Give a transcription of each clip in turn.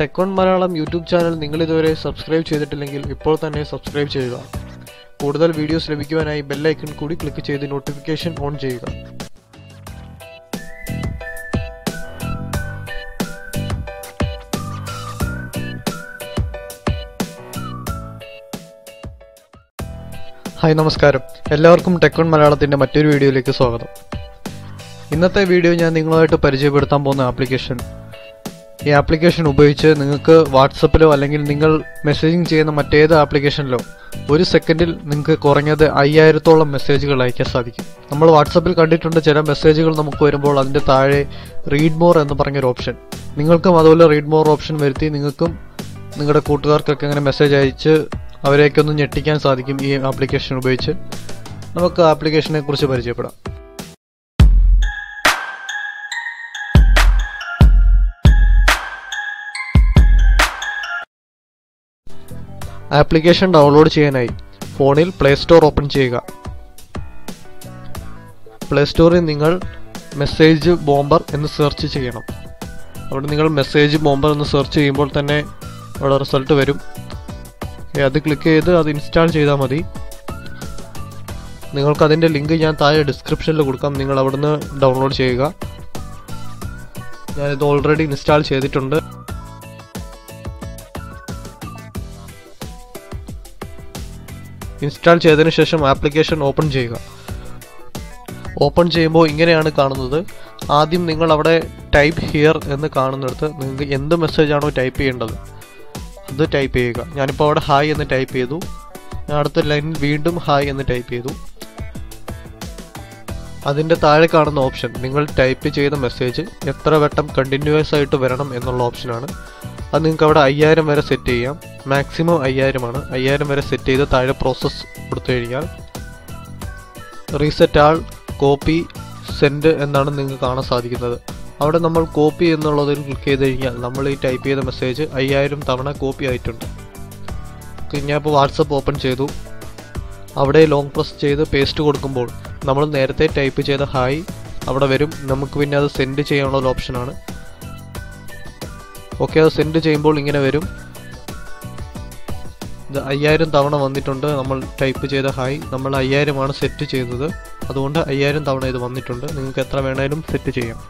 Tech one Malayalam YouTube channel നിങ്ങൾ ഇതുവരെ subscribe ചെയ്തിട്ടില്ലെങ്കിൽ ഇപ്പോൾ തന്നെ സബ്സ്ക്രൈബ് ചെയ്യുക. കൂടുതൽ വീഡിയോസ് ലഭിക്കുവാനായി ബെല്ലൈക്കൺ കൂടി ക്ലിക്ക് ചെയ്ത് നോട്ടിഫിക്കേഷൻ ഓൺ ചെയ്യുക. ഹായ് നമസ്കാരം. എല്ലാവർക്കും ടെക് വൺ മലയാളത്തിന്റെ മറ്റൊരു വീഡിയോയിലേക്ക് സ്വാഗതം. ഇന്നത്തെ വീഡിയോ ഞാൻ നിങ്ങളുമായിട്ട് പരിചയപ്പെടുത്താൻ പോകുന്ന ആപ്ലിക്കേഷൻ ഈ ആപ്ലിക്കേഷൻ ഉപയോഗിച്ച് നിങ്ങൾക്ക് വാട്സപ്പിലോ അല്ലെങ്കിൽ നിങ്ങൾ മെസ്സേജിങ് ചെയ്യുന്ന മറ്റേത് ആപ്ലിക്കേഷനിലോ ഒരു സെക്കൻഡിൽ നിങ്ങൾക്ക് കുറഞ്ഞത് അയ്യായിരത്തോളം മെസ്സേജുകൾ അയക്കാൻ സാധിക്കും. നമ്മൾ വാട്സപ്പിൽ കണ്ടിട്ടുണ്ട് ചില മെസ്സേജുകൾ നമുക്ക് വരുമ്പോൾ അതിന്റെ താഴെ റീഡ് മോർ എന്ന് പറഞ്ഞൊരു ഓപ്ഷൻ. നിങ്ങൾക്കും അതുപോലെ റീഡ് മോർ ഓപ്ഷൻ വരുത്തി നിങ്ങൾക്കും നിങ്ങളുടെ കൂട്ടുകാർക്കൊക്കെ അങ്ങനെ മെസ്സേജ് അയച്ച് അവരെയൊക്കെ ഒന്ന് ഞെട്ടിക്കാൻ സാധിക്കും ഈ ആപ്ലിക്കേഷൻ ഉപയോഗിച്ച്. നമുക്ക് ആപ്ലിക്കേഷനെ കുറിച്ച് പരിചയപ്പെടാം. ആപ്ലിക്കേഷൻ ഡൗൺലോഡ് ചെയ്യാനായി ഫോണിൽ പ്ലേ സ്റ്റോർ ഓപ്പൺ ചെയ്യുക. പ്ലേ സ്റ്റോറിൽ നിങ്ങൾ മെസ്സേജ് ബോംബർ എന്ന് സെർച്ച് ചെയ്യണം. അവിടെ നിങ്ങൾ മെസ്സേജ് ബോംബർ എന്ന് സെർച്ച് ചെയ്യുമ്പോൾ തന്നെ അവിടെ റിസൾട്ട് വരും. അത് ക്ലിക്ക് ചെയ്ത് അത് ഇൻസ്റ്റാൾ ചെയ്താൽ മതി. നിങ്ങൾക്ക് അതിന്റെ ലിങ്ക് ഞാൻ താഴെ ഡിസ്ക്രിപ്ഷനിൽ കൊടുക്കാം. നിങ്ങൾ അവിടുന്ന് ഡൗൺലോഡ് ചെയ്യുക. ഞാനിത് ഓൾറെഡി ഇൻസ്റ്റാൾ ചെയ്തിട്ടുണ്ട്. ഇൻസ്റ്റാൾ ചെയ്തതിന് ശേഷം ആപ്ലിക്കേഷൻ ഓപ്പൺ ചെയ്യുക. ഓപ്പൺ ചെയ്യുമ്പോൾ ഇങ്ങനെയാണ് കാണുന്നത്. ആദ്യം നിങ്ങൾ അവിടെ ടൈപ്പ് ഹിയർ എന്ന് കാണുന്നിടത്ത് നിങ്ങൾക്ക് എന്ത് മെസ്സേജ് ആണോ ടൈപ്പ് ചെയ്യേണ്ടത് അത് ടൈപ്പ് ചെയ്യുക. ഞാനിപ്പോൾ അവിടെ ഹായ് എന്ന് ടൈപ്പ് ചെയ്തു. അടുത്ത ലൈനിൽ വീണ്ടും ഹായ് എന്ന് ടൈപ്പ് ചെയ്തു. അതിന്റെ താഴെ കാണുന്ന ഓപ്ഷൻ നിങ്ങൾ ടൈപ്പ് ചെയ്ത മെസ്സേജ് എത്ര വട്ടം കണ്ടിന്യൂസ് ആയിട്ട് വരണം എന്നുള്ള ഓപ്ഷനാണ്. അത് നിങ്ങൾക്ക് അവിടെ അയ്യായിരം വരെ സെറ്റ് ചെയ്യാം. മാക്സിമം അയ്യായിരമാണ്. അയ്യായിരം വരെ സെറ്റ് ചെയ്ത് താഴെ പ്രോസസ്സ് കൊടുത്തു കഴിഞ്ഞാൽ റീസെറ്റ് ആൾ കോപ്പി സെൻഡ് എന്നാണ് നിങ്ങൾക്ക് കാണാൻ സാധിക്കുന്നത്. അവിടെ നമ്മൾ കോപ്പി എന്നുള്ളതിൽ ക്ലിക്ക് ചെയ്ത് കഴിഞ്ഞാൽ നമ്മൾ ഈ ടൈപ്പ് ചെയ്ത മെസ്സേജ് അയ്യായിരം തവണ കോപ്പി ആയിട്ടുണ്ട്. ഞാൻ ഇപ്പോൾ വാട്സപ്പ് ഓപ്പൺ ചെയ്തു. അവിടെ ലോങ് പ്രസ് ചെയ്ത് പേസ്റ്റ് കൊടുക്കുമ്പോൾ നമ്മൾ നേരത്തെ ടൈപ്പ് ചെയ്ത ഹായ് അവിടെ വരും. നമുക്ക് പിന്നെ അത് സെൻഡ് ചെയ്യാനുള്ള ഓപ്ഷനാണ് ഓക്കെ അത് സെൻഡ് ചെയ്യുമ്പോൾ ഇങ്ങനെ വരും. ഇത് അയ്യായിരം തവണ വന്നിട്ടുണ്ട്. നമ്മൾ ടൈപ്പ് ചെയ്ത ഹായ് നമ്മൾ അയ്യായിരമാണ് സെറ്റ് ചെയ്തത്. അതുകൊണ്ട് അയ്യായിരം തവണ ഇത് വന്നിട്ടുണ്ട്. നിങ്ങൾക്ക് എത്ര വേണേലും സെറ്റ് ചെയ്യാം.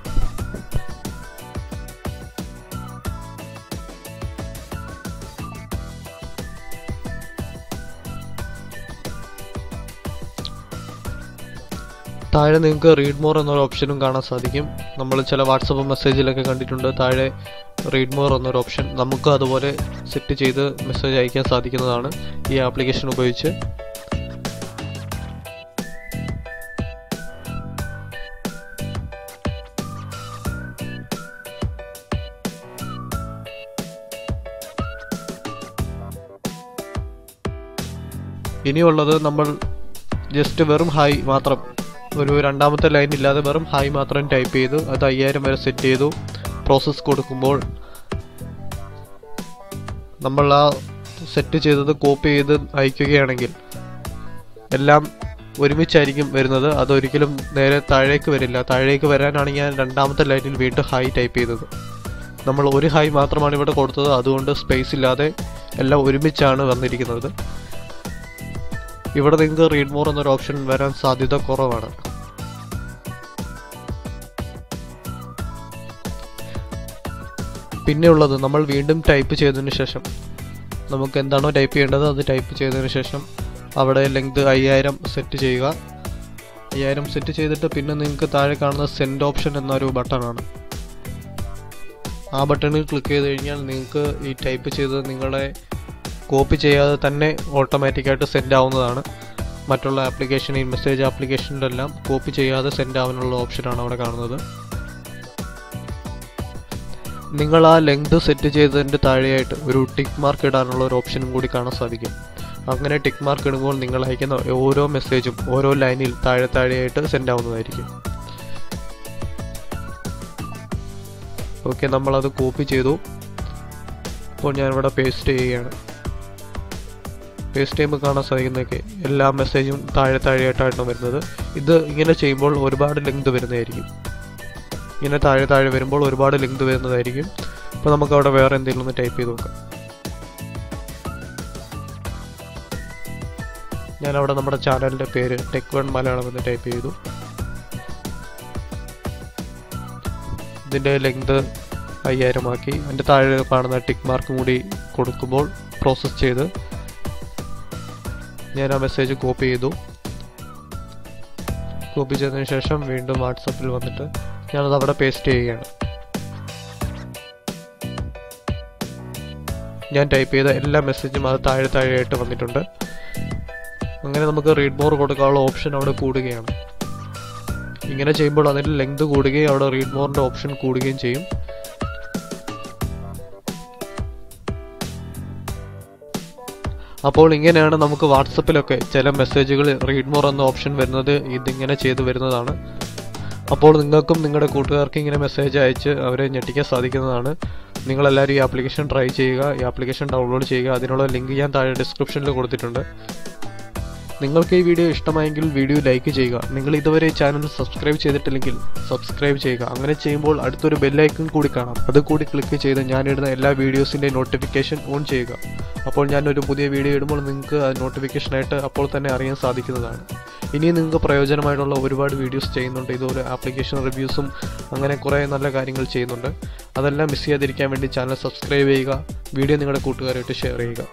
താഴെ നിങ്ങൾക്ക് റീഡ് മോർ എന്നൊരു ഓപ്ഷനും കാണാൻ സാധിക്കും. നമ്മൾ ചില വാട്സപ്പ് മെസ്സേജിലൊക്കെ കണ്ടിട്ടുണ്ട്. താഴെ റീഡ് മോർ എന്നൊരു ഓപ്ഷൻ നമുക്ക് അതുപോലെ സെറ്റ് ചെയ്ത് മെസ്സേജ് അയക്കാൻ സാധിക്കുന്നതാണ് ഈ ആപ്ലിക്കേഷൻ ഉപയോഗിച്ച്. ഇനിയുള്ളത് നമ്മൾ ജസ്റ്റ് വെറും ഹായ് മാത്രം. ഒരു രണ്ടാമത്തെ ലൈൻ ഇല്ലാതെ വെറും ഹായ് മാത്രം ടൈപ്പ് ചെയ്തു. അത് അയ്യായിരം വരെ സെറ്റ് ചെയ്തു. പ്രോസസ്സ് കൊടുക്കുമ്പോൾ നമ്മൾ ആ സെറ്റ് ചെയ്തത് കോപ്പി ചെയ്ത് അയക്കുകയാണെങ്കിൽ എല്ലാം ഒരുമിച്ചായിരിക്കും വരുന്നത്. അതൊരിക്കലും നേരെ താഴേക്ക് വരില്ല. താഴേക്ക് വരാനാണ് ഞാൻ രണ്ടാമത്തെ ലൈനിൽ വീണ്ടും ഹായ് ടൈപ്പ് ചെയ്തത്. നമ്മൾ ഒരു ഹായ് മാത്രമാണ് ഇവിടെ കൊടുത്തത്. അതുകൊണ്ട് സ്പേസ് ഇല്ലാതെ എല്ലാം ഒരുമിച്ചാണ് വന്നിരിക്കുന്നത്. ഇവിടെ നിങ്ങൾക്ക് റീഡ് മോർ എന്നൊരു ഓപ്ഷൻ വരാൻ സാധ്യത കുറവാണ്. പിന്നെയുള്ളത് നമ്മൾ വീണ്ടും ടൈപ്പ് ചെയ്തതിന് ശേഷം നമുക്ക് എന്താണോ ടൈപ്പ് ചെയ്യേണ്ടത് അത് ടൈപ്പ് ചെയ്തതിന് ശേഷം അവിടെ ലെങ്ത് അയ്യായിരം സെറ്റ് ചെയ്യുക. അയ്യായിരം സെറ്റ് ചെയ്തിട്ട് പിന്നെ നിങ്ങൾക്ക് താഴെ കാണുന്ന സെൻഡ് ഓപ്ഷൻ എന്നൊരു ബട്ടണാണ് ആ ബട്ടണിൽ ക്ലിക്ക് ചെയ്ത് കഴിഞ്ഞാൽ നിങ്ങൾക്ക് ഈ ടൈപ്പ് ചെയ്ത് നിങ്ങളെ കോപ്പി ചെയ്യാതെ തന്നെ ഓട്ടോമാറ്റിക്കായിട്ട് സെൻഡ് ആവുന്നതാണ്. മറ്റുള്ള ആപ്ലിക്കേഷൻ ഈ മെസ്സേജ് ആപ്ലിക്കേഷനിലെല്ലാം കോപ്പി ചെയ്യാതെ സെൻഡ് ആവാനുള്ള ഓപ്ഷനാണ് അവിടെ കാണുന്നത്. നിങ്ങൾ ആ ലെങ്ത് സെറ്റ് ചെയ്തതിന്റെ താഴെയായിട്ട് ഒരു ടിക്ക് മാർക്ക് ഇടാനുള്ള ഒരു ഓപ്ഷനും കൂടി കാണാൻ സാധിക്കും. അങ്ങനെ ടിക്ക് മാർക്ക് ഇടുമ്പോൾ നിങ്ങൾ അയക്കുന്ന ഓരോ മെസ്സേജും ഓരോ ലൈനിൽ താഴെ താഴെയായിട്ട് സെൻഡ് ആവുന്നതായിരിക്കും. ഓക്കെ നമ്മളത് കോപ്പി ചെയ്തു. ഇപ്പോൾ ഞാനിവിടെ പേസ്റ്റ് ചെയ്യുകയാണ്. പേസ്റ്റ് ചെയ്യുമ്പോൾ കാണാൻ സാധിക്കുന്നതൊക്കെ എല്ലാ മെസ്സേജും താഴെ താഴെയായിട്ടാണ് വരുന്നത്. ഇത് ഇങ്ങനെ ചെയ്യുമ്പോൾ ഒരുപാട് ലെങ്ത് വരുന്നതായിരിക്കും. ഇങ്ങനെ താഴെ താഴെ വരുമ്പോൾ ഒരുപാട് ലിങ്ക് വരുന്നതായിരിക്കും. അപ്പോൾ നമുക്ക് അവിടെ വേറെ എന്തെങ്കിലും ഒന്ന് ടൈപ്പ് ചെയ്ത് നോക്കാം. ഞാൻ അവിടെ നമ്മുടെ ചാനലിന്റെ പേര് ടെക് വൺ മലയാളം എന്ന് ടൈപ്പ് ചെയ്തു. ഇതിന്റെ ലെങ്ത് അയ്യായിരം ആക്കി. അതിന്റെ താഴെ കാണുന്ന ടിക്ക് മാർക്കും കൂടി കൊടുക്കുമ്പോൾ പ്രോസസ്സ് ചെയ്ത് ഞാൻ ആ മെസ്സേജ് കോപ്പി ചെയ്തു. കോപ്പി ചെയ്തതിന് ശേഷം വീണ്ടും വാട്സപ്പിൽ വന്നിട്ട് ഞാനത് അവിടെ പേസ്റ്റ് ചെയ്യുകയാണ്. ഞാൻ ടൈപ്പ് ചെയ്ത എല്ലാ മെസ്സേജും അത് താഴെ താഴെയായിട്ട് വന്നിട്ടുണ്ട്. അങ്ങനെ നമുക്ക് റീഡ് മോർ കൊടുക്കാനുള്ള ഓപ്ഷൻ അവിടെ കൂടുകയാണ്. ഇങ്ങനെ ചെയ്യുമ്പോൾ അതിന്റെ ലെങ്ത് കൂടുകയും അവിടെ റീഡ് മോറിന്റെ ഓപ്ഷൻ കൂടുകയും ചെയ്യും. അപ്പോൾ ഇങ്ങനെയാണ് നമുക്ക് വാട്സപ്പിലൊക്കെ ചില മെസ്സേജുകൾ റീഡ് മോർ എന്ന ഓപ്ഷൻ വരുന്നത്. ഇതിങ്ങനെ ചെയ്തു വരുന്നതാണ്. അപ്പോൾ നിങ്ങൾക്കും നിങ്ങളുടെ കൂട്ടുകാർക്ക് ഇങ്ങനെ മെസ്സേജ് അയച്ച് അവരെ ഞെട്ടിക്കാൻ സാധിക്കുന്നതാണ്. നിങ്ങളെല്ലാവരും ഈ ആപ്ലിക്കേഷൻ ട്രൈ ചെയ്യുക ഈ ആപ്ലിക്കേഷൻ ഡൗൺലോഡ് ചെയ്യുക. അതിനുള്ള ലിങ്ക് ഞാൻ താഴെ ഡിസ്ക്രിപ്ഷനിൽ കൊടുത്തിട്ടുണ്ട്. നിങ്ങൾക്ക് ഈ വീഡിയോ ഇഷ്ടമായെങ്കിൽ വീഡിയോ ലൈക്ക് ചെയ്യുക. നിങ്ങൾ ഇതുവരെ ചാനൽ സബ്സ്ക്രൈബ് ചെയ്തിട്ടില്ലെങ്കിൽ സബ്സ്ക്രൈബ് ചെയ്യുക. അങ്ങനെ ചെയ്യുമ്പോൾ അടുത്തൊരു ബെല്ലൈക്കൺ കൂടി കാണാം. അത് കൂടി ക്ലിക്ക് ചെയ്ത് ഞാനിടുന്ന എല്ലാ വീഡിയോസിന്റെ നോട്ടിഫിക്കേഷൻ ഓൺ ചെയ്യുക. അപ്പോൾ ഞാനൊരു പുതിയ വീഡിയോ ഇടുമ്പോൾ നിങ്ങൾക്ക് നോട്ടിഫിക്കേഷനായിട്ട് അപ്പോൾ തന്നെ അറിയാൻ സാധിക്കുന്നതാണ്. ഇനി നിങ്ങൾക്ക് പ്രയോജനമായിട്ടുള്ള ഒരുപാട് വീഡിയോസ് ചെയ്യുന്നുണ്ട്. ഇതുപോലെ ആപ്ലിക്കേഷൻ റിവ്യൂസും അങ്ങനെ കുറേ നല്ല കാര്യങ്ങൾ ചെയ്യുന്നുണ്ട്. അതെല്ലാം മിസ് ചെയ്യാതിരിക്കാൻ വേണ്ടി ചാനൽ സബ്സ്ക്രൈബ് ചെയ്യുക. വീഡിയോ നിങ്ങളുടെ കൂട്ടുകാരായിട്ട് ഷെയർ ചെയ്യുക.